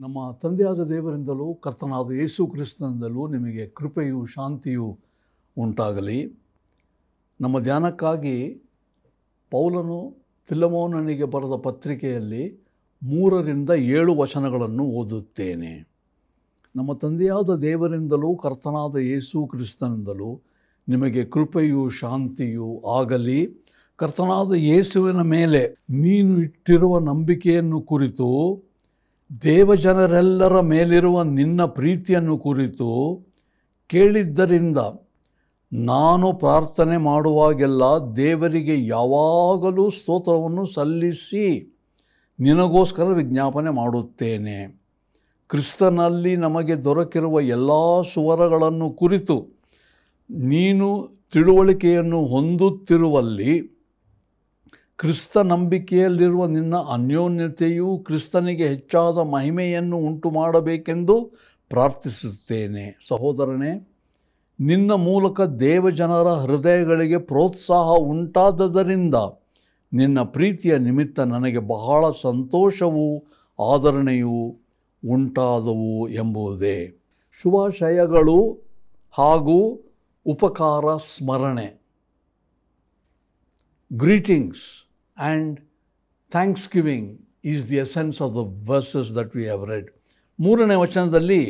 ನಮ್ಮ ತಂದೆಯಾದ ದೇವರಿಂದಲೂ ಕರ್ತನಾದ ಯೇಸು ಕ್ರಿಸ್ತನಿಂದಲೂ ನಿಮಗೆ ಕೃಪೆಯು ಶಾಂತಿಯು ಉಂಟಾಗಲಿ. ನಮ್ಮ ಧ್ಯಾನಕ್ಕಾಗಿ ಪೌಲನು ಫಿಲಮೋನನಿಗೆ ಬರೆದ ಪತ್ರಿಕೆಯಲ್ಲಿ ಮೂರರಿಂದ ಏಳು ವಚನಗಳನ್ನು ಓದುತ್ತೇನೆ. ನಮ್ಮ ತಂದೆಯಾದ ದೇವರಿಂದಲೂ ಕರ್ತನಾದ ಯೇಸು ಕ್ರಿಸ್ತನಿಂದಲೂ ನಿಮಗೆ ಕೃಪೆಯು ಶಾಂತಿಯು ಆಗಲಿ. ಕರ್ತನಾದ ಯೇಸುವಿನ ಮೇಲೆ ನೀನು ಇಟ್ಟಿರುವ ನಂಬಿಕೆಯನ್ನು ಕುರಿತು ದೇವಜನರೆಲ್ಲರ ಮೇಲಿರುವ ನಿನ್ನ ಪ್ರೀತಿಯನ್ನು ಕುರಿತು ಕೇಳಿದ್ದರಿಂದ ನಾನು ಪ್ರಾರ್ಥನೆ ಮಾಡುವಾಗೆಲ್ಲ ದೇವರಿಗೆ ಯಾವಾಗಲೂ ಸ್ತೋತ್ರವನ್ನು ಸಲ್ಲಿಸಿ ನಿನಗೋಸ್ಕರ ವಿಜ್ಞಾಪನೆ ಮಾಡುತ್ತೇನೆ. ಕ್ರಿಸ್ತನಲ್ಲಿ ನಮಗೆ ದೊರಕಿರುವ ಎಲ್ಲ ಸುವರಗಳನ್ನು ಕುರಿತು ನೀನು ತಿಳುವಳಿಕೆಯನ್ನು ಹೊಂದುತ್ತಿರುವಲ್ಲಿ ಕ್ರಿಸ್ತ ನಂಬಿಕೆಯಲ್ಲಿರುವ ನಿನ್ನ ಅನ್ಯೋನ್ಯತೆಯು ಕ್ರಿಸ್ತನಿಗೆ ಹೆಚ್ಚಾದ ಮಹಿಮೆಯನ್ನು ಉಂಟು ಮಾಡಬೇಕೆಂದು ಪ್ರಾರ್ಥಿಸುತ್ತೇನೆ. ಸಹೋದರನೇ, ನಿನ್ನ ಮೂಲಕ ದೇವಜನರ ಹೃದಯಗಳಿಗೆ ಪ್ರೋತ್ಸಾಹ ಉಂಟಾದದರಿಂದ ನಿನ್ನ ಪ್ರೀತಿಯ ನಿಮಿತ್ತ ನನಗೆ ಬಹಳ ಸಂತೋಷವೂ ಆದರಣೆಯೂ ಉಂಟಾದವು ಎಂಬುದೇ. ಶುಭಾಶಯಗಳು ಹಾಗೂ ಉಪಕಾರ, ಸ್ಮರಣೆ. Greetings. And thanksgiving is the essence of the verses that we have read ಮೂರನೇ ವಚನದಲ್ಲಿ,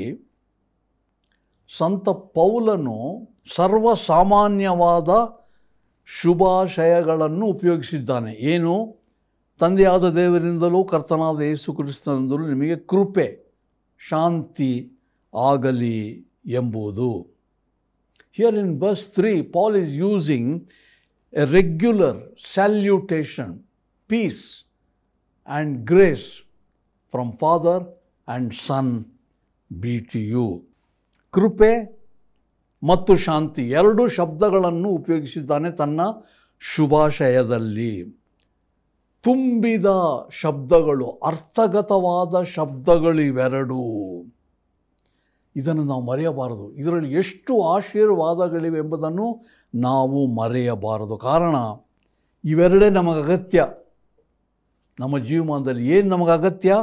ಸಂತ ಪೌಲನು ಸರ್ವಸಾಮಾನ್ಯವಾದ ಶುಭಾಶಯಗಳನ್ನು ಉಪಯೋಗಿಸಿದ್ದಾನೆ. ಏನು? ತಂದೆಯಾದ ದೇವರಿಂದಲೂ ಕರ್ತನಾದ ಯೇಸು ಕ್ರಿಸ್ತನಿಂದಲೂ ನಿಮಗೆ ಕೃಪೆ, ಶಾಂತಿ ಆಗಲಿ ಎಂಬುದು. Here in verse three Paul is using a regular salutation, peace and grace from father and son be to you. ಕೃಪೆ ಮತ್ತು ಶಾಂತಿ ಎರಡು ಶಬ್ದಗಳನ್ನು ಉಪಯೋಗಿಸಿದ್ದಾನೆ ತನ್ನ ಶುಭಾಶಯದಲ್ಲಿ. ತುಂಬಿದ ಶಬ್ದಗಳು ಅರ್ಥಗತವಾದ ಶಬ್ದಗಳಿವೆರಡು. ಇದನ್ನು ನಾವು ಮರೆಯಬಾರದು. ಇದರಲ್ಲಿ ಎಷ್ಟು ಆಶೀರ್ವಾದಗಳಿವೆ ಎಂಬುದನ್ನು ನಾವು ಮರೆಯಬಾರದು. ಕಾರಣ, ಇವೆರಡೇ ನಮಗೆ ಅಗತ್ಯ. ನಮ್ಮ ಜೀವಮಾನದಲ್ಲಿ ಏನು ನಮಗೆ ಅಗತ್ಯ?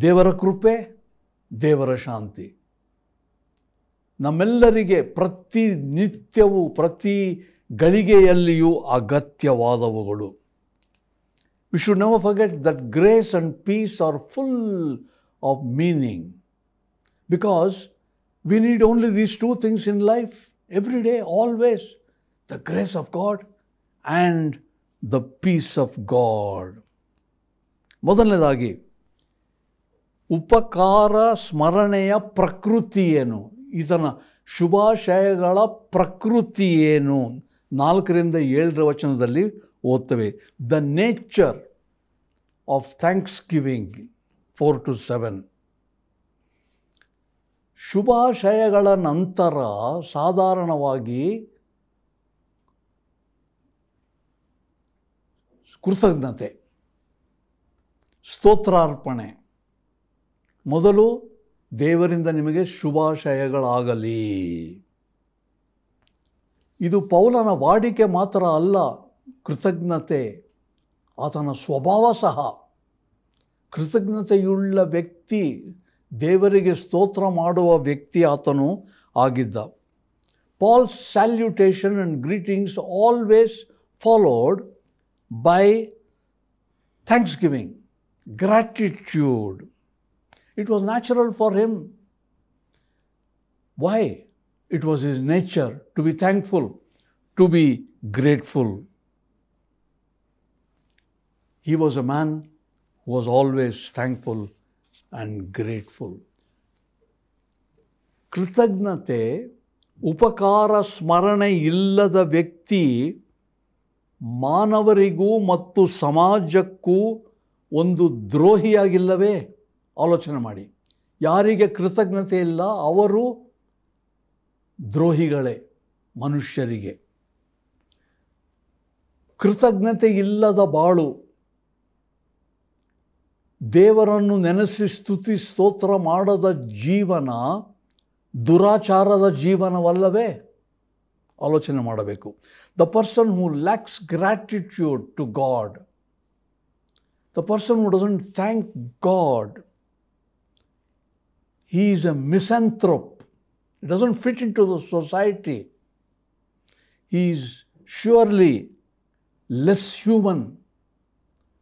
ದೇವರ ಕೃಪೆ, ದೇವರ ಶಾಂತಿ. ನಮ್ಮೆಲ್ಲರಿಗೆ ಪ್ರತಿ ನಿತ್ಯವೂ, ಪ್ರತಿ ಗಳಿಗೆಯಲ್ಲಿಯೂ ಅಗತ್ಯವಾದವುಗಳು. We should never forget that grace and peace are full of meaning because we need only these two things in life every day always the grace of God and the peace of God ಮೊದಲನೇದಾಗಿ, ಉಪಕಾರ ಸ್ಮರಣೆಯ ಪ್ರಕೃತಿ ಏನು? ಇದನ್ನ ಶುಭಾಶಯಗಳ ಪ್ರಕೃತಿ ಏನು? ನಾಲ್ಕರಿಂದ ಏಳರ ವಚನದಲ್ಲಿ ಓದ್ತವೆ. The nature of thanksgiving four to seven ಶುಭಾಶಯಗಳ ನಂತರ ಸಾಧಾರಣವಾಗಿ ಕೃತಜ್ಞತೆ, ಸ್ತೋತ್ರಾರ್ಪಣೆ. ಮೊದಲು ದೇವರಿಂದ ನಿಮಗೆ ಶುಭಾಶಯಗಳಾಗಲಿ. ಇದು ಪೌಲನ ವಾಡಿಕೆ ಮಾತ್ರ ಅಲ್ಲ, ಕೃತಜ್ಞತೆ, ಆತನ ಸ್ವಭಾವ ಸಹ. ಕೃತಜ್ಞತೆಯುಳ್ಳ ವ್ಯಕ್ತಿ ದೇವರಿಗೆ ಸ್ತೋತ್ರ ಮಾಡುವ ವ್ಯಕ್ತಿ ಆತನು ಆಗಿದ್ದ Paul salutation and greetings always followed by thanksgiving gratitude It was natural for him. Why? It was his nature to be thankful, to be grateful. He was a man who was always thankful and grateful. ಕೃತಜ್ಞತೆ, ಉಪಕಾರ, ಸ್ಮರಣೆ ಇಲ್ಲದ ವ್ಯಕ್ತಿ ಮಾನವರಿಗೂ ಮತ್ತು ಸಮಾಜಕ್ಕೂ ಒಂದು ದ್ರೋಹಿಯಾಗಿಲ್ಲವೇ? ಆಲೋಚನೆ ಮಾಡಿ. ಯಾರಿಗೆ ಕೃತಜ್ಞತೆ ಇಲ್ಲ, ಅವರು ದ್ರೋಹಿಗಳೇ, ಮನುಷ್ಯರಿಗೆ. ಕೃತಜ್ಞತೆ ಇಲ್ಲದ ಬಾಳು ದೇವರನ್ನು ನೆನೆಸಿ ಸ್ತುತಿ ಸ್ತೋತ್ರ ಮಾಡದ ಜೀವನ ದುರಾಚಾರದ ಜೀವನವಲ್ಲವೇ ಆಲೋಚನೆ ಮಾಡಬೇಕು the person who lacks gratitude to God the person who doesn't thank God he is a misanthrope. He doesn't fit into the society. He is surely less human,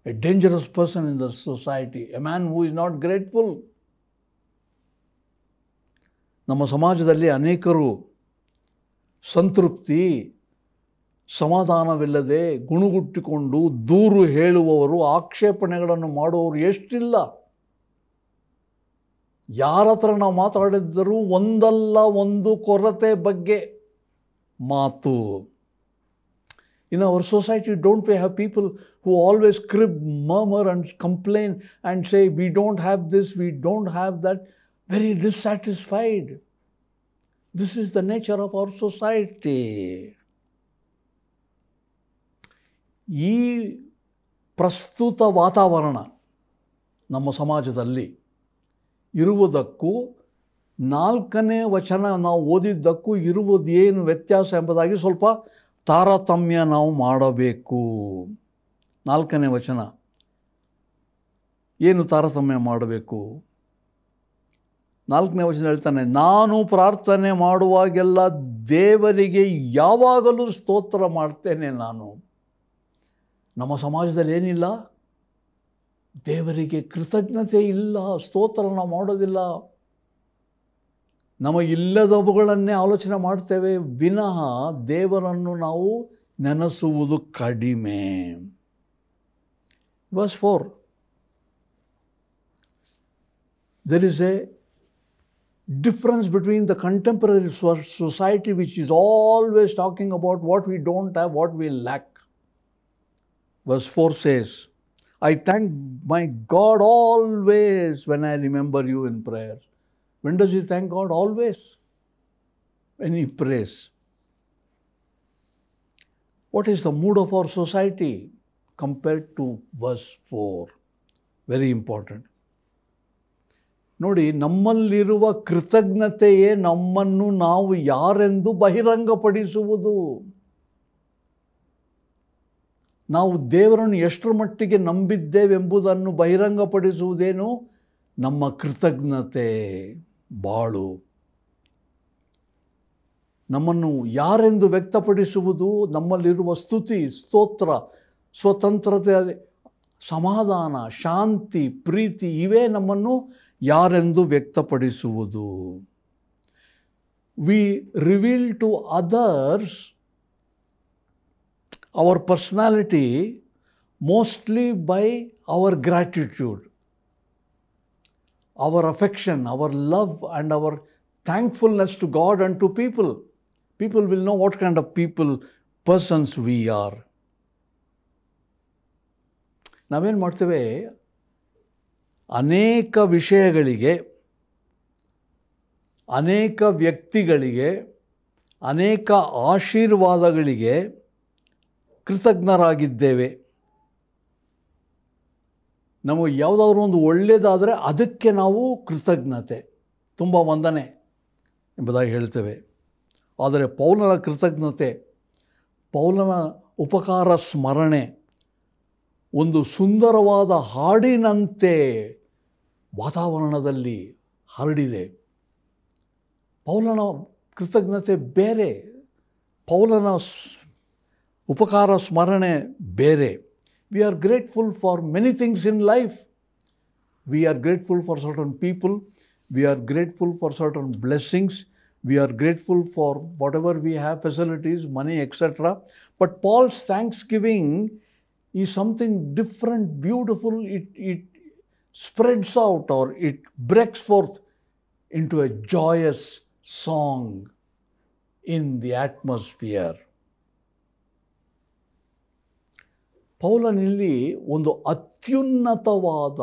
a dangerous person in the society, a man who is not grateful. ನಮ್ಮ ಸಮಾಜದಲ್ಲಿ ಅನೇಕರು ಸಂತೃಪ್ತಿ ಸಮಾಧಾನವಿಲ್ಲದೆ ಗುಣಗುಟ್ಟಿಕೊಂಡು ದೂರು ಹೇಳುವವರು ಆಕ್ಷೇಪಣೆಗಳನ್ನು ಮಾಡುವವರು ಎಷ್ಟಿಲ್ಲ. ಯಾರ ಹತ್ರ ನಾವು ಮಾತಾಡಿದ್ದರೂ ಒಂದಲ್ಲ ಒಂದು ಕೊರತೆ ಬಗ್ಗೆ ಮಾತು. In our society don't we have people who always crib, murmur, and complain and say, We don't have this, we don't have that, very dissatisfied. This is the nature of our society. ಈ ಪ್ರಸ್ತುತ ವಾತಾವರಣ ನಮ್ಮ ಸಮಾಜದಲ್ಲಿ ಇರುವುದಕ್ಕೂ ನಾಲ್ಕನೇ ವಚನ ನಾವು ಓದಿದ್ದಕ್ಕೂ ಏನು ವ್ಯತ್ಯಾಸ ಎಂಬುದಾಗಿ ಸ್ವಲ್ಪ ತಾರತಮ್ಯ ನಾವು ಮಾಡಬೇಕು ನಾಲ್ಕನೇ ವಚನ. ಏನು ತಾರತಮ್ಯ ಮಾಡಬೇಕು? ನಾಲ್ಕನೇ ವಚನ ಹೇಳ್ತಾನೆ, ನಾನು ಪ್ರಾರ್ಥನೆ ಮಾಡುವಾಗೆಲ್ಲ ದೇವರಿಗೆ ಯಾವಾಗಲೂ ಸ್ತೋತ್ರ ಮಾಡ್ತೇನೆ ನಾನು. ನಮ್ಮ ಸಮಾಜದಲ್ಲಿ ಏನಿಲ್ಲ? ದೇವರಿಗೆ ಕೃತಜ್ಞತೆ ಇಲ್ಲ ಸ್ತೋತ್ರ ಮಾಡೋದಿಲ್ಲ. ನಮ್ಮ ಇಲ್ಲದವುಗಳನ್ನೇ ಆಲೋಚನೆ ಮಾಡ್ತೇವೆ, ವಿನಃ ದೇವರನ್ನು ನಾವು ನೆನೆಸುವುದು ಕಡಿಮೆ. Verse 4 There is a difference between the contemporary society, which is always talking about what we don't have, what we lack. Verse 4 says, I thank my God always when I remember you in prayer. When does he thank God? Always. When he prays. What is the mood of our society? Compared to verse 4? Very important ನೋಡಿ, ನಮ್ಮಲ್ಲಿರುವ ಕೃತಜ್ಞತೆಯೇ ನಮ್ಮನ್ನು ನಾವು ಯಾರೆಂದು ಬಹಿರಂಗಪಡಿಸುವುದು? ನಾವು ದೇವರನ್ನು ಎಷ್ಟರ ಮಟ್ಟಿಗೆ ನಂಬಿದ್ದೇವೆಂಬುದನ್ನು ಬಹಿರಂಗಪಡಿಸುವುದೇನು? ನಮ್ಮ ಕೃತಜ್ಞತೆ. ಬಾಳು. ನಮ್ಮನ್ನು ಯಾರೆಂದು ವ್ಯಕ್ತಪಡಿಸುವುದು? ನಮ್ಮಲ್ಲಿರುವ ಸ್ತುತಿ, ಸ್ತೋತ್ರ ಸ್ವತಂತ್ರತೆ ಸಮಾಧಾನ, ಶಾಂತಿ, ಪ್ರೀತಿ ಇವೇ ನಮ್ಮನ್ನು ಯಾರೆಂದು ವ್ಯಕ್ತಪಡಿಸುವುದು. We reveal to others our personality mostly by our gratitude our affection our love and our thankfulness to God and to people people will know what kind of people persons we are ನಾವೇನು ಮಾಡ್ತೇವೆ? ಅನೇಕ ವಿಷಯಗಳಿಗೆ, ಅನೇಕ ವ್ಯಕ್ತಿಗಳಿಗೆ, ಅನೇಕ ಆಶೀರ್ವಾದಗಳಿಗೆ ಕೃತಜ್ಞರಾಗಿದ್ದೇವೆ. ನಮಗೆ ಯಾವುದಾದ್ರೂ ಒಂದು ಒಳ್ಳೆಯದಾದರೆ ಅದಕ್ಕೆ ನಾವು ಕೃತಜ್ಞತೆ. ತುಂಬ ವಂದನೆ ಎಂಬುದಾಗಿ ಹೇಳ್ತೇವೆ. ಆದರೆ ಪೌಲನ ಕೃತಜ್ಞತೆ, ಪೌಲನ ಉಪಕಾರ ಸ್ಮರಣೆ ಒಂದು ಸುಂದರವಾದ ಹಾಡಿನಂತೆ ವಾತಾವರಣದಲ್ಲಿ ಹರಡಿದೆ. ಪೌಲನ ಕೃತಜ್ಞತೆ ಬೇರೆ, ಪೌಲನ ಉಪಕಾರ ಸ್ಮರಣೆ ಬೇರೆ. We are grateful for many things in life we are grateful for certain people we are grateful for certain blessings we are grateful for whatever we have facilities money etcetera but Paul's thanksgiving is something different, beautiful. It, it spreads out or it breaks forth into a joyous song in the atmosphere. ಪೌಲನಲ್ಲಿ ಒಂದು ಅತ್ಯುನ್ನತವಾದ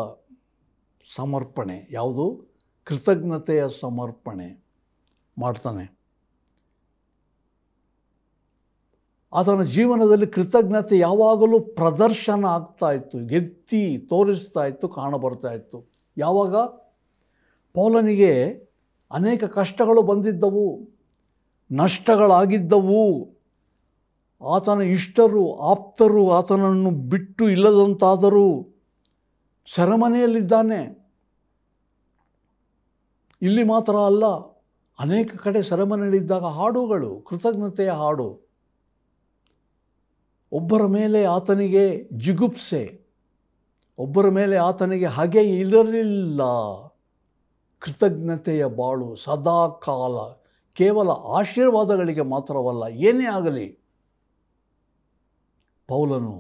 ಸಮರ್ಪಣೆ ಯಾವುದು ಕೃತಜ್ಞತೆಯ ಸಮರ್ಪಣೆ ಮಾಡ್ತಾನೆ ಆತನ ಜೀವನದಲ್ಲಿ ಕೃತಜ್ಞತೆ ಯಾವಾಗಲೂ ಪ್ರದರ್ಶನ ಆಗ್ತಾ ಇತ್ತು, ಎತ್ತಿ ತೋರಿಸ್ತಾ ಇತ್ತು ಕಾಣಬರ್ತಾ ಇತ್ತು. ಯಾವಾಗ? ಪೌಲನಿಗೆ ಅನೇಕ ಕಷ್ಟಗಳು ಬಂದಿದ್ದವು, ನಷ್ಟಗಳಾಗಿದ್ದವು. ಆತನ ಇಷ್ಟರು, ಆಪ್ತರು ಆತನನ್ನು ಬಿಟ್ಟು ಇಲ್ಲದಂತಾದರೂ ಸೆರೆಮನೆಯಲ್ಲಿದ್ದಾನೆ. ಇಲ್ಲಿ ಮಾತ್ರ ಅಲ್ಲ, ಅನೇಕ ಕಡೆ ಸೆರೆಮನೆಯಲ್ಲಿದ್ದಾಗ ಹಾಡುಗಳು, ಕೃತಜ್ಞತೆಯ ಹಾಡು. ಒಬ್ಬರ ಮೇಲೆ ಆತನಿಗೆ ಜಿಗುಪ್ಸೆ, ಒಬ್ಬರ ಮೇಲೆ ಆತನಿಗೆ ಹಾಗೆ ಇರಲಿಲ್ಲ. ಕೃತಜ್ಞತೆಯ ಬಾಳು ಸದಾ ಕಾಲ ಕೇವಲ ಆಶೀರ್ವಾದಗಳಿಗೆ ಮಾತ್ರವಲ್ಲ, ಏನೇ ಆಗಲಿ. ಪೌಲನು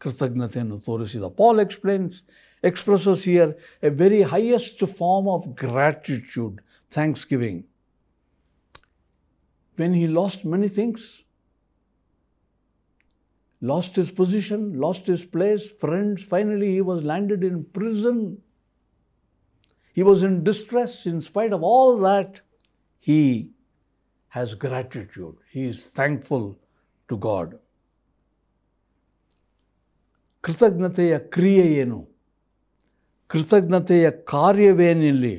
ಕೃತಜ್ಞತೆಯನ್ನು ತೋರಿಸಿದ. Paul explains expresses here a very highest form of gratitude thanksgiving when he lost many things lost his position, lost his place, friends. Finally, he was landed in prison. He was in distress. In spite of all that, he has gratitude. He is thankful to God. ಕೃತಜ್ಞತೆಯ ಕ್ರಿಯೆ ಏನು ಕೃತಜ್ಞತೆಯ ಕಾರ್ಯವೇನಿಲ್ಲಿ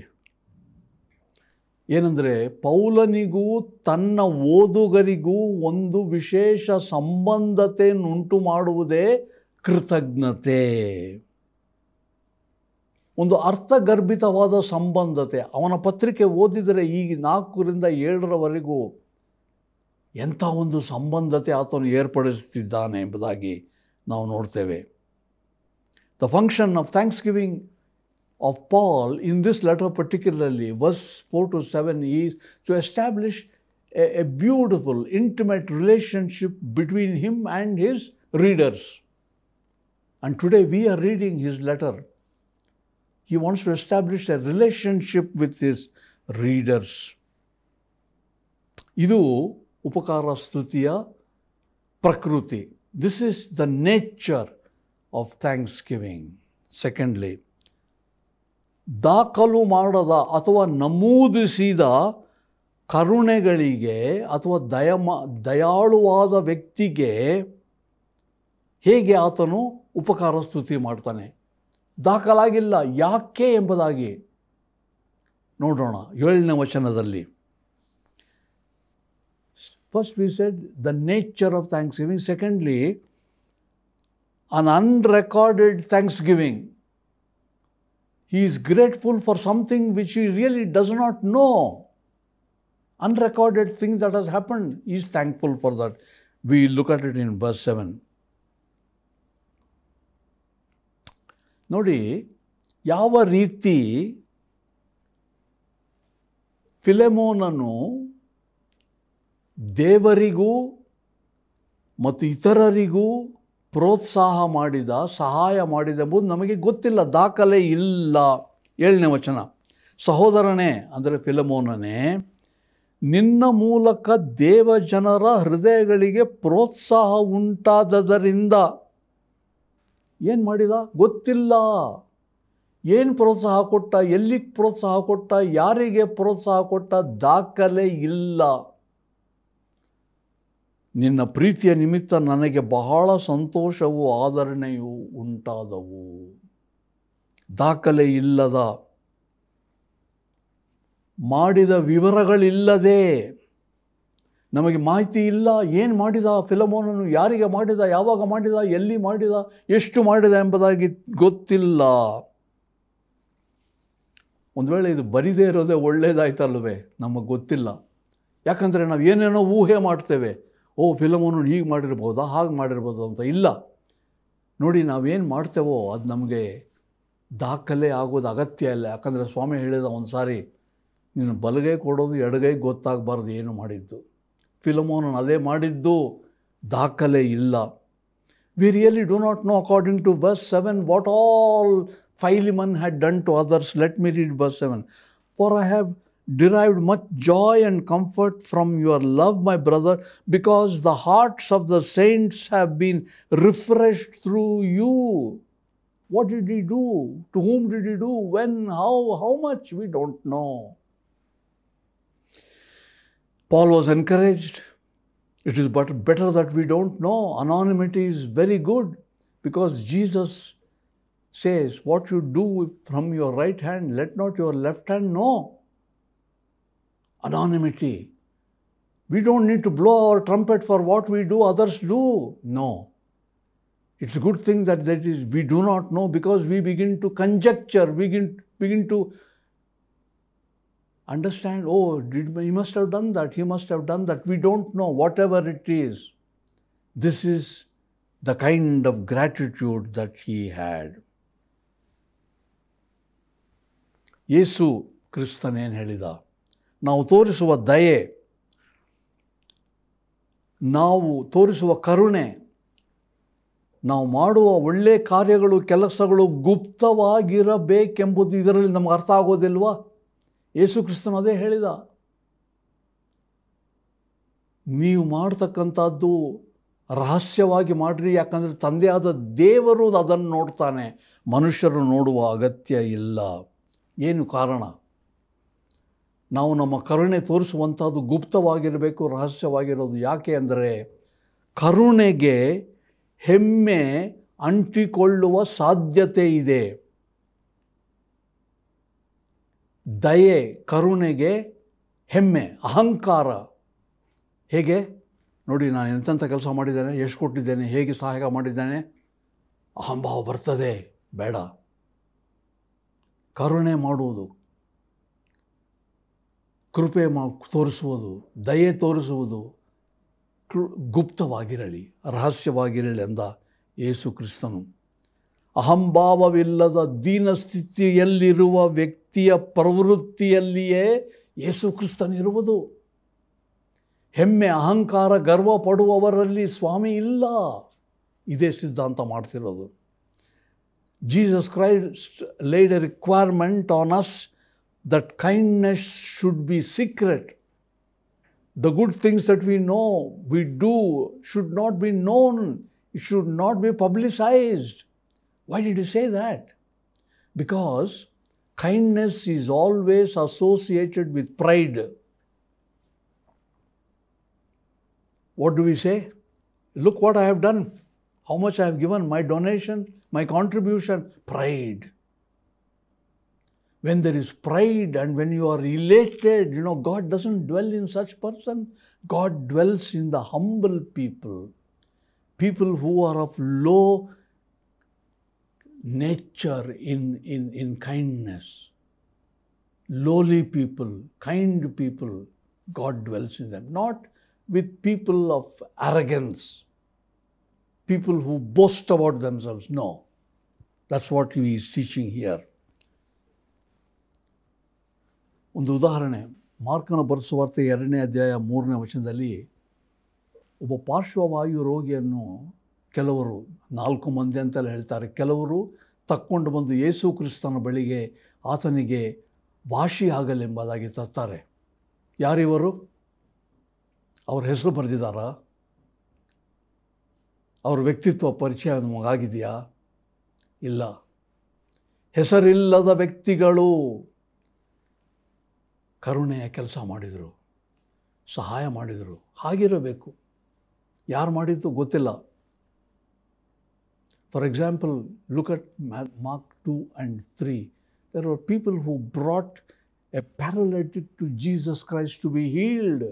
ಏನಂದರೆ ಪೌಲನಿಗೂ ತನ್ನ ಓದುಗರಿಗೂ ಒಂದು ವಿಶೇಷ ಸಂಬಂಧತೆಯನ್ನುಂಟು ಮಾಡುವುದೇ ಕೃತಜ್ಞತೆ. ಒಂದು ಅರ್ಥಗರ್ಭಿತವಾದ ಸಂಬಂಧತೆ. ಅವನ ಪತ್ರಿಕೆ ಓದಿದರೆ ಈಗ ನಾಲ್ಕರಿಂದ ಏಳರವರೆಗೂ ಎಂಥ ಒಂದು ಸಂಬಂಧತೆ ಆತನು ಏರ್ಪಡಿಸುತ್ತಿದ್ದಾನೆ ಎಂಬುದಾಗಿ ನಾವು ನೋಡ್ತೇವೆ. The function of thanksgiving of Paul in this letter, particularly, verse 4 to 7, is to establish a, a beautiful, intimate relationship between him and his readers. And today we are reading his letter. He wants to establish a relationship with his readers. ಇದು ಉಪಕಾರ ಸ್ತುತಿಯ ಪ್ರಕೃತಿ this is the nature of thanksgiving secondly ದಾಖಲು ಮಾಡದ ಅಥವಾ ನಮೂದಿಸಿದ ಕರುಣೆಗಳಿಗೆ ಅಥವಾ ದಯಮ, ದಯಾಳುವಾದ ವ್ಯಕ್ತಿಗೆ ಹೇಗೆ ಆತನು ಉಪಕಾರ ಸ್ತುತಿ ಮಾಡ್ತಾನೆ? ದಾಖಲಾಗಿಲ್ಲ. ಯಾಕೆ ಎಂಬುದಾಗಿ ನೋಡೋಣ. ಏಳನೇ ವಚನದಲ್ಲಿ. First we said the nature of thanksgiving secondly un unrecorded thanksgiving he is grateful for something which he really does not know. Unrecorded thing that has happened, he is thankful for that. We look at it in verse 7. ನೋಡಿ ಯಾವ ರೀತಿ ಫಿಲೆಮೋನನು ದೇವರಿಗೂ ಮತ್ತು ಇತರರಿಗೂ ಪ್ರೋತ್ಸಾಹ ಮಾಡಿದ, ಸಹಾಯ ಮಾಡಿದ ಎಂಬುದು ನಮಗೆ ಗೊತ್ತಿಲ್ಲ, ದಾಖಲೆ ಇಲ್ಲ. ಏಳನೇ ವಚನ. ಸಹೋದರನೇ, ಅಂದರೆ ಫಿಲಮೋನನೇ, ನಿನ್ನ ಮೂಲಕ ದೇವಜನರ ಹೃದಯಗಳಿಗೆ ಪ್ರೋತ್ಸಾಹ ಉಂಟಾದದರಿಂದ ಏನು ಮಾಡಿದ? ಗೊತ್ತಿಲ್ಲ. ಏನು ಪ್ರೋತ್ಸಾಹ ಕೊಟ್ಟ? ಎಲ್ಲಿಗೆ ಪ್ರೋತ್ಸಾಹ ಕೊಟ್ಟ? ಯಾರಿಗೆ ಪ್ರೋತ್ಸಾಹ ಕೊಟ್ಟ? ದಾಖಲೆ ಇಲ್ಲ. ನಿನ್ನ ಪ್ರೀತಿಯ ನಿಮಿತ್ತ ನನಗೆ ಬಹಳ ಸಂತೋಷವೂ ಆದರಣೆಯೂ ಉಂಟಾದವು. ದಾಖಲೆ ಇಲ್ಲದ, ಮಾಡಿದ ವಿವರಗಳಿಲ್ಲದೆ, ನಮಗೆ ಮಾಹಿತಿ ಇಲ್ಲ, ಏನು ಮಾಡಿದ ಫಿಲಮೋನನ್ನು ಯಾರಿಗೆ ಮಾಡಿದ, ಯಾವಾಗ ಮಾಡಿದ, ಎಲ್ಲಿ ಮಾಡಿದ, ಎಷ್ಟು ಮಾಡಿದ ಎಂಬುದಾಗಿ ಗೊತ್ತಿಲ್ಲ. ಒಂದು ವೇಳೆ ಇದು ಬರಿದೇ ಇರೋದೇ ಒಳ್ಳೇದಾಯ್ತಲ್ವೇ? ನಮಗೆ ಗೊತ್ತಿಲ್ಲ. ಯಾಕಂದರೆ ನಾವು ಏನೇನೋ ಊಹೆ ಮಾಡ್ತೇವೆ. ಓ, ಫಿಲಮನ್ನು ಹೀಗೆ ಮಾಡಿರ್ಬೋದಾ, ಹಾಗೆ ಮಾಡಿರ್ಬೋದು ಅಂತ ಇಲ್ಲ ನೋಡಿ, ನಾವೇನು ಮಾಡ್ತೇವೋ ಅದು ನಮಗೆ ದಾಖಲೆ ಆಗೋದು ಅಗತ್ಯ ಇಲ್ಲ ಯಾಕಂದರೆ ಸ್ವಾಮಿ ಹೇಳಿದ ಒಂದು ಸಾರಿ ನೀನು ಬಲಗೈ ಕೊಡೋದು ಎಡಗೈ ಗೊತ್ತಾಗಬಾರ್ದು ಏನು ಮಾಡಿದ್ದು ಫಿಲಮೋನನ್ನು ಅದೇ ಮಾಡಿದ್ದು ದಾಖಲೆ ಇಲ್ಲ we really do not know according to verse seven what all Philemon had done to others. Let me read verse 7. For I have derived much joy and comfort from your love, my brother, because the hearts of the saints have been refreshed through you. What did he do? To whom did he do? When? How? How much? We don't know. Paul was encouraged. It is but better that we don't know. Anonymity is very good because Jesus says, What you do from your right hand, let not your left hand know Anonymity. We don't need to blow our trumpet for what we do, others do. No. It's a good thing that that is we do not know because we begin to conjecture, we begin, begin to understand oh did he must have done that he must have done that we don't know whatever it is this is the kind of gratitude that he had Yesu ಕ್ರಿಸ್ತನೇನು ಹೇಳಿದ ನಾವು ತೋರಿಸುವ ದಯೆ, ನಾವು ತೋರಿಸುವ ಕರುಣೆ, ನಾವು ಮಾಡುವ ಒಳ್ಳೆಯ ಕಾರ್ಯಗಳು, ಕೆಲಸಗಳು ಗುಪ್ತವಾಗಿರಬೇಕೆಂಬುದು ಇದರಲ್ಲಿ ನಮ್ಗೆ ಅರ್ಥ ಆಗೋದಿಲ್ವಾ? ಯೇಸು ಕ್ರಿಸ್ತನು ಅದೇ ಹೇಳಿದ. ನೀವು ಮಾಡ್ತಕ್ಕಂಥದ್ದು ರಹಸ್ಯವಾಗಿ ಮಾಡಿರಿ, ಯಾಕಂದರೆ ತಂದೆಯಾದ ದೇವರು ಅದನ್ನು ನೋಡ್ತಾನೆ ಮನುಷ್ಯರು ನೋಡುವ ಅಗತ್ಯ ಇಲ್ಲ. ಏನು ಕಾರಣ? ನಾವು ನಮ್ಮ ಕರುಣೆ ತೋರಿಸುವಂಥದ್ದು ಗುಪ್ತವಾಗಿರಬೇಕು, ರಹಸ್ಯವಾಗಿರೋದು ಯಾಕೆ ಅಂದರೆ ಕರುಣೆಗೆ ಹೆಮ್ಮೆ ಅಂಟಿಕೊಳ್ಳುವ ಸಾಧ್ಯತೆ ಇದೆ. ದಯೆ ಕರುಣೆಗೆ ಹೆಮ್ಮೆ, ಅಹಂಕಾರ. ಹೇಗೆ? ನೋಡಿ, ನಾನು ಎಂತೆಂಥ ಕೆಲಸ ಮಾಡಿದ್ದೇನೆ ಎಷ್ಟು ಕೊಟ್ಟಿದ್ದೇನೆ, ಹೇಗೆ ಸಹಾಯ ಮಾಡಿದ್ದೇನೆ? ಅಹಂಭಾವ ಬರ್ತದೆ, ಬೇಡ. ಕರುಣೆ ಮಾಡುವುದು ಕೃಪೆ ಮಾ ತೋರಿಸುವುದು, ದಯೆ ತೋರಿಸುವುದು ಗುಪ್ತವಾಗಿರಲಿ, ರಹಸ್ಯವಾಗಿರಲಿ ಎಂದ ಯೇಸು ಕ್ರಿಸ್ತನು. ಅಹಂಭಾವವಿಲ್ಲದ ದೀನಸ್ಥಿತಿಯಲ್ಲಿರುವ ವ್ಯಕ್ತಿಯ ಪ್ರವೃತ್ತಿಯಲ್ಲಿಯೇ ಯೇಸು ಕ್ರಿಸ್ತನಿರುವುದು ಹೆಮ್ಮೆ, ಅಹಂಕಾರ, ಗರ್ವ ಪಡುವವರಲ್ಲಿ ಸ್ವಾಮಿ ಇಲ್ಲ. ಇದೇ ಸಿದ್ಧಾಂತ ಮಾಡ್ತಿರೋದು. Jesus Christ laid a requirement on us that kindness should be secret. The good things that we know, we do, should not be known. It should not be publicized. Why did you say that? Because kindness is always associated with pride. What do we say? Look what I have done, how much I have given, my donation, my contribution, pride when there is pride and when you are elated, you know, God doesn't dwell in such person. God dwells in the humble people, people who are of low nature in, in, in kindness. Lowly people, kind people, God dwells in them. Not with people of arrogance, people who boast about themselves. No. That's what he is teaching here. ಒಂದು ಉದಾಹರಣೆ, ಮಾರ್ಕನ ಬರೆಸುವಾರ್ತೆ ಎರಡನೇ ಅಧ್ಯಾಯ ಮೂರನೇ ವಚನದಲ್ಲಿ, ಒಬ್ಬ ಪಾರ್ಶ್ವವಾಯು ರೋಗಿಯನ್ನು ಕೆಲವರು, ನಾಲ್ಕು ಮಂದಿ ಅಂತೆಲ್ಲ ಹೇಳ್ತಾರೆ, ಕೆಲವರು ತಕ್ಕೊಂಡು ಬಂದು ಯೇಸು ಕ್ರಿಸ್ತನ ಬಳಿಗೆ ಆತನಿಗೆ ವಾಸಿಯಾಗಲೆಂಬುದಾಗಿ ತರ್ತಾರೆ. ಯಾರಿವರು? ಅವ್ರ ಹೆಸರು ಬರೆದಿದ್ದಾರಾ? ಅವ್ರ ವ್ಯಕ್ತಿತ್ವ ಪರಿಚಯ ನಮಗಾಗಿದೆಯಾ? ಇಲ್ಲ. ಹೆಸರಿಲ್ಲದ ವ್ಯಕ್ತಿಗಳು ಕರುಣೆಯ ಕೆಲಸ ಮಾಡಿದರು, ಸಹಾಯ ಮಾಡಿದರು, ಹಾಗಿರಬೇಕು ಯಾರು ಮಾಡಿದ್ದು ಗೊತ್ತಿಲ್ಲ for example look at Mark two and three there are people who brought a paralytic to Jesus Christ to be healed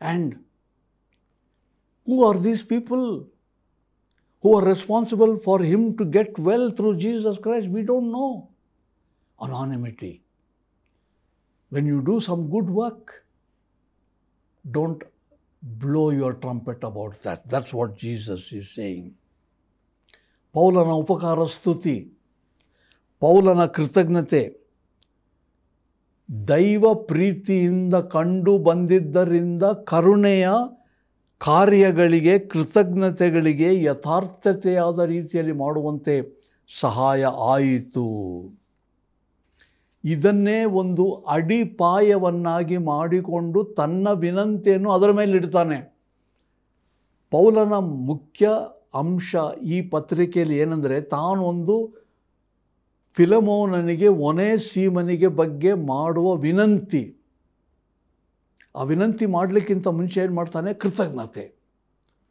and who are these people who are responsible for him to get well through Jesus Christ? We don't know. Anonymity. When you do some good work, don't blow your trumpet about that. That's what Jesus is saying. ಪೌಲನ ಉಪಕಾರ ಸ್ತುತಿ ಪೌಲನ ಕೃತಜ್ಞತೆ ದೈವ ಪ್ರೀತಿಯಿಂದ ಕಂಡು ಬಂದಿದ್ದರಿಂದ ಕರುಣೆಯ ಕಾರ್ಯಗಳಿಗೆ ಕೃತಜ್ಞತೆಗಳಿಗೆ ಯಥಾರ್ಥತೆಯಾದ ರೀತಿಯಲ್ಲಿ ಮಾಡುವಂತೆ ಸಹಾಯ ಆಯಿತು ಇದನ್ನೇ ಒಂದು ಅಡಿಪಾಯವನ್ನಾಗಿ ಮಾಡಿಕೊಂಡು ತನ್ನ ವಿನಂತಿಯನ್ನು ಅದರ ಮೇಲೆ ಇಡ್ತಾನೆ. ಪೌಲನ ಮುಖ್ಯ ಅಂಶ ಈ ಪತ್ರಿಕೆಯಲ್ಲಿ ಏನಂದರೆ ತಾನೊಂದು ಫಿಲಮೋನನಿಗೆ, ಒನೆ ಸೀಮನಿಗೆ ಬಗ್ಗೆ ಮಾಡುವ ವಿನಂತಿ. ಆ ವಿನಂತಿ ಮಾಡಲಿಕ್ಕಿಂತ ಮುಂಚೆ ಏನು ಮಾಡ್ತಾನೆ? ಕೃತಜ್ಞತೆ.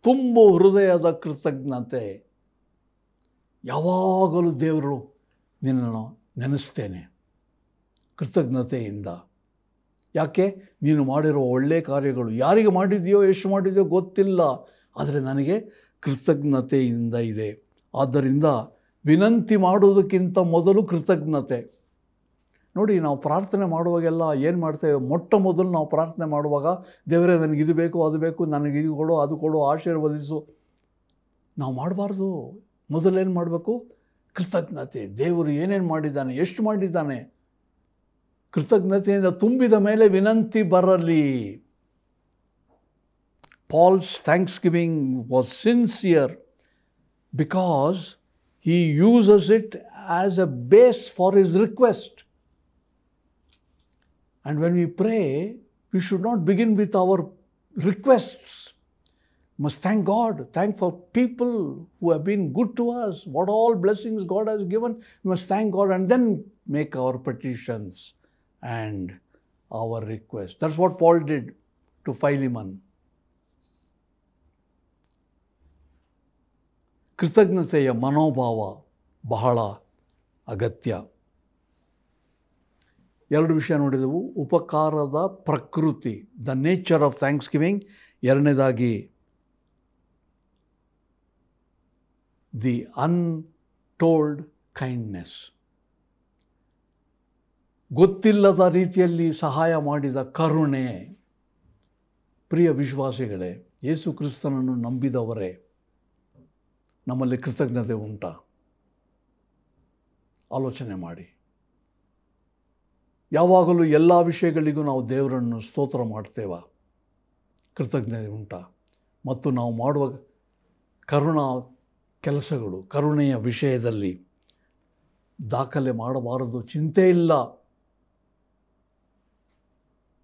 ತುಂಬ ಹೃದಯದ ಕೃತಜ್ಞತೆ. ಯಾವಾಗಲೂ ದೇವರು ನಿನ್ನನ್ನು ನೆನೆಸ್ತೇನೆ. ಕೃತಜ್ಞತೆಯಿಂದ. ಯಾಕೆ? ನೀನು ಮಾಡಿರೋ ಒಳ್ಳೆಯ ಕಾರ್ಯಗಳು ಯಾರಿಗೆ ಮಾಡಿದೆಯೋ ಎಷ್ಟು ಮಾಡಿದೆಯೋ ಗೊತ್ತಿಲ್ಲ, ಆದರೆ ನನಗೆ ಕೃತಜ್ಞತೆಯಿಂದ ಇದೆ. ಆದ್ದರಿಂದ ವಿನಂತಿ ಮಾಡುವುದಕ್ಕಿಂತ ಮೊದಲು ಕೃತಜ್ಞತೆ. ನೋಡಿ, ನಾವು ಪ್ರಾರ್ಥನೆ ಮಾಡುವಾಗೆಲ್ಲ ಏನು ಮಾಡ್ತೇವೆ? ಮೊಟ್ಟ ಮೊದಲು ನಾವು ಪ್ರಾರ್ಥನೆ ಮಾಡುವಾಗ, ದೇವರೇ, ನನಗೆ ಇದು ಬೇಕು, ಅದು ಬೇಕು, ನನಗೆ ಇದು ಕೊಡು, ಅದು ಕೊಡು, ಆಶೀರ್ವದಿಸು. ನಾವು ಮಾಡಬಾರ್ದು. ಮೊದಲೇನು ಮಾಡಬೇಕು? ಕೃತಜ್ಞತೆ. ದೇವರು ಏನೇನು ಮಾಡಿದ್ದಾನೆ, ಎಷ್ಟು ಮಾಡಿದ್ದಾನೆ? ಕೃತಜ್ಞತೆಯಿಂದ ತುಂಬಿದ ಮೇಲೆ ವಿನಂತಿ ಬರಲಿ Paul's thanksgiving was sincere because he uses it as a base for his request. And when we pray, we should not begin with our requests. We must thank God, thank for people who have been good to us, what all blessings God has given. We must thank God and then make our petitions And our request. That's what Paul did to Philemon. ಕೃತಜ್ಞತೆಯ ಮನೋಭಾವ ಬಹಳ ಅಗತ್ಯ ಎರಡು ವಿಷಯ ನೋಡಿದೆವು ಉಪಕಾರದ ಪ್ರಕೃತಿ the nature of thanksgiving ಎರಡನೇದಾಗಿ ದಿ ಅನ್ಟೋಲ್ಡ್ ಕೈಂಡ್ನೆಸ್ ಗೊತ್ತಿಲ್ಲದ ರೀತಿಯಲ್ಲಿ ಸಹಾಯ ಮಾಡಿದ ಕರುಣೆ. ಪ್ರಿಯ ವಿಶ್ವಾಸಿಗಳೇ, ಯೇಸು ಕ್ರಿಸ್ತನನ್ನು ನಂಬಿದವರೇ, ನಮ್ಮಲ್ಲಿ ಕೃತಜ್ಞತೆ ಉಂಟಾ. ಆಲೋಚನೆ ಮಾಡಿ. ಯಾವಾಗಲೂ ಎಲ್ಲ ವಿಷಯಗಳಿಗೂ ನಾವು ದೇವರನ್ನು ಸ್ತೋತ್ರ ಮಾಡ್ತೇವ? ಕೃತಜ್ಞತೆ ಉಂಟಾ. ಮತ್ತು ನಾವು ಮಾಡುವ ಕರುಣಾ ಕೆಲಸಗಳು, ಕರುಣೆಯ ವಿಷಯದಲ್ಲಿ ದಾಖಲೆ ಮಾಡಬಾರದು, ಚಿಂತೆ ಇಲ್ಲ.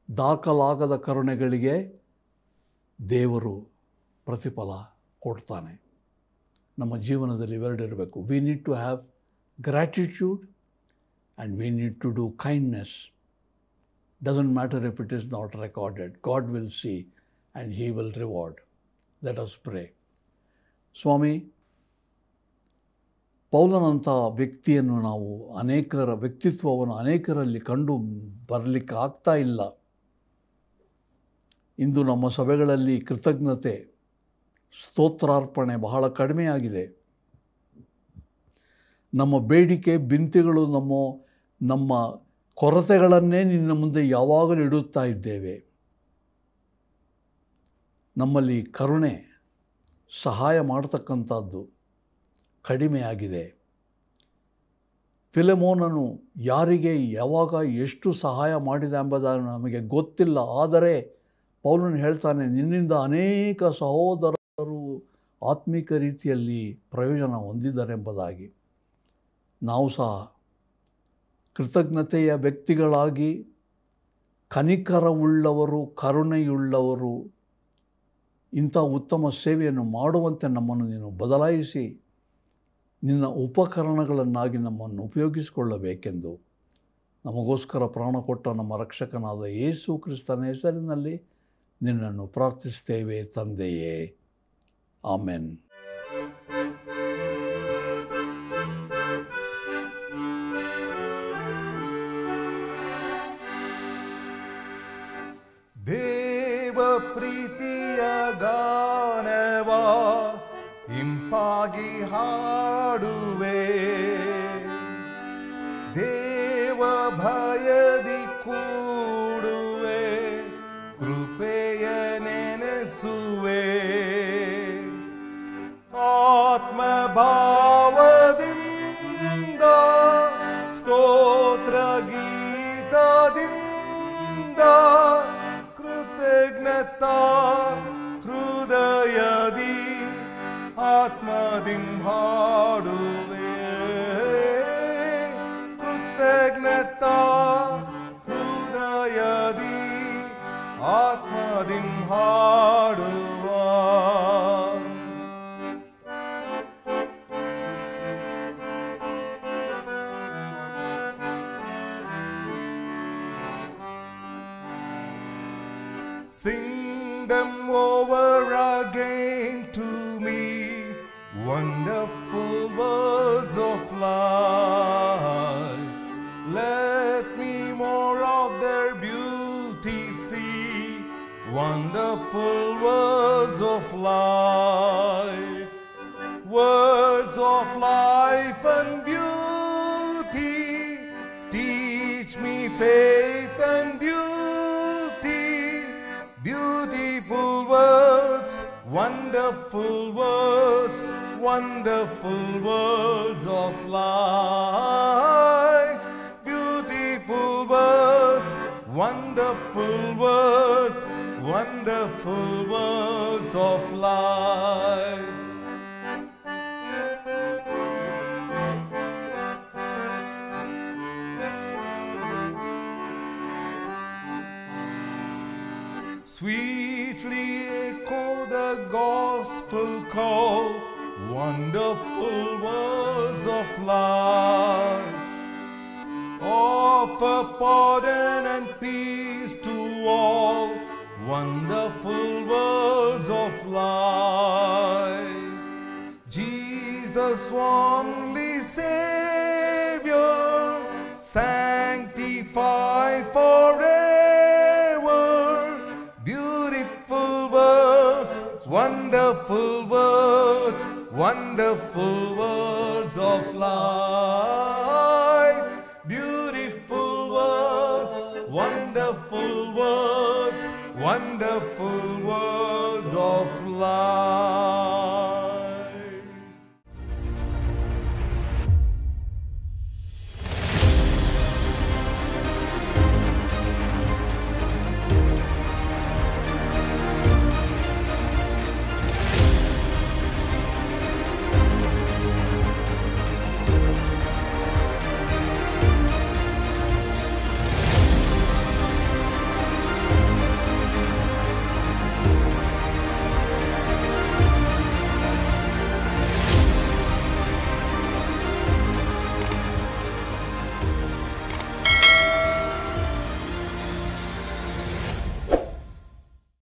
ದಾಖಲಾಗದ ಕರುಣೆಗಳಿಗೆ ದೇವರು ಪ್ರತಿಫಲ ಕೊಡ್ತಾನೆ. ನಮ್ಮ ಜೀವನದಲ್ಲಿ ಇವೆರಡಿರಬೇಕು we need to have gratitude and we need to do kindness doesn't matter if it is not recorded God will see and he will reward let us pray ಸ್ವಾಮಿ, ಪೌಲನಂಥ ವ್ಯಕ್ತಿಯನ್ನು ನಾವು ಅನೇಕರ ವ್ಯಕ್ತಿತ್ವವನ್ನು ಅನೇಕರಲ್ಲಿ ಕಂಡು ಬರಲಿಕ್ಕೆ ಆಗ್ತಾ ಇಲ್ಲ. ಇಂದು ನಮ್ಮ ಸಭೆಗಳಲ್ಲಿ ಕೃತಜ್ಞತೆ, ಸ್ತೋತ್ರಾರ್ಪಣೆ ಬಹಳ ಕಡಿಮೆಯಾಗಿದೆ. ನಮ್ಮ ಬೇಡಿಕೆ, ಬಿಂತಿಗಳು ನಮ್ಮ ನಮ್ಮ ಕೊರತೆಗಳನ್ನೇ ನಿನ್ನ ಮುಂದೆ ಯಾವಾಗಲೂ ಇಡುತ್ತಾ ಇದ್ದೇವೆ. ನಮ್ಮಲ್ಲಿ ಕರುಣೆ, ಸಹಾಯ ಮಾಡತಕ್ಕಂಥದ್ದು ಕಡಿಮೆಯಾಗಿದೆ. ಫಿಲೆಮೋನನು ಯಾರಿಗೆ ಯಾವಾಗ ಎಷ್ಟು ಸಹಾಯ ಮಾಡಿದ ಎಂಬುದನ್ನು ನಮಗೆ ಗೊತ್ತಿಲ್ಲ, ಆದರೆ ಪೌಲನು ಹೇಳ್ತಾನೆ, ನಿನ್ನಿಂದ ಅನೇಕ ಸಹೋದರರು ಆತ್ಮಿಕ ರೀತಿಯಲ್ಲಿ ಪ್ರಯೋಜನ ಹೊಂದಿದ್ದಾರೆಂಬುದಾಗಿ ನಾವು ಸಹ ಕೃತಜ್ಞತೆಯ ವ್ಯಕ್ತಿಗಳಾಗಿ ಕನಿಕರವುಳ್ಳವರು, ಕರುಣೆಯುಳ್ಳವರು, ಇಂಥ ಉತ್ತಮ ಸೇವೆಯನ್ನು ಮಾಡುವಂತೆ ನಮ್ಮನ್ನು ನೀನು ಬದಲಾಯಿಸಿ, ನಿನ್ನ ಉಪಕರಣಗಳನ್ನಾಗಿ ನಮ್ಮನ್ನು ಉಪಯೋಗಿಸಿಕೊಳ್ಳಬೇಕೆಂದು ನಮಗೋಸ್ಕರ ಪ್ರಾಣ ಕೊಟ್ಟ ನಮ್ಮ ರಕ್ಷಕನಾದ ಯೇಸು ಕ್ರಿಸ್ತನ ಹೆಸರಿನಲ್ಲಿ ನಿನ್ನನ್ನು ಪ್ರಾರ್ಥಿಸ್ತೇವೆ ತಂದೆಯೇ. ಆಮೆನ್. ದೇವ ಪ್ರೀತಿಯ ಗಾನವ beautiful words of life, words of life and beauty, teach me faith and duty, beautiful words, wonderful words, wonderful words of life. Wonderful words, wonderful words of life. Sweetly echo the gospel call, wonderful words of life. Offer pardon and peace to all, wonderful words of life. Jesus, only Savior, sanctify forever. Beautiful words, wonderful words, wonderful words of life. wonderful words of love.